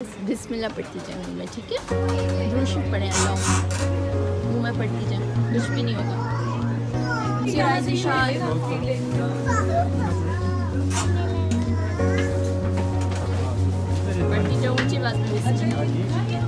बिस्मिल्लाह पढ़ती जाऊँ मैं, ठीक है? ब्रोशर पढ़े अल्लाह वो मैं पढ़ती जाऊँ कुछ भी नहीं होगा। पढ़ती जाऊँ, ऊँची बात में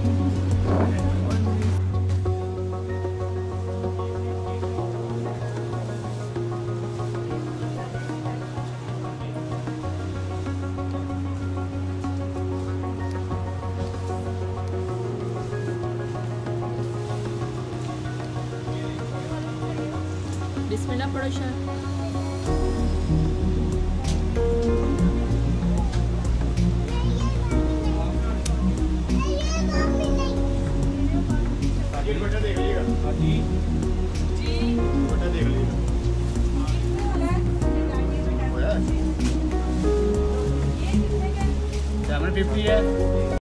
बिस्मिल्लाह पढ़ो शाह बेटा जी। जी देख लीजिएगा। सेवन फिफ्टी है?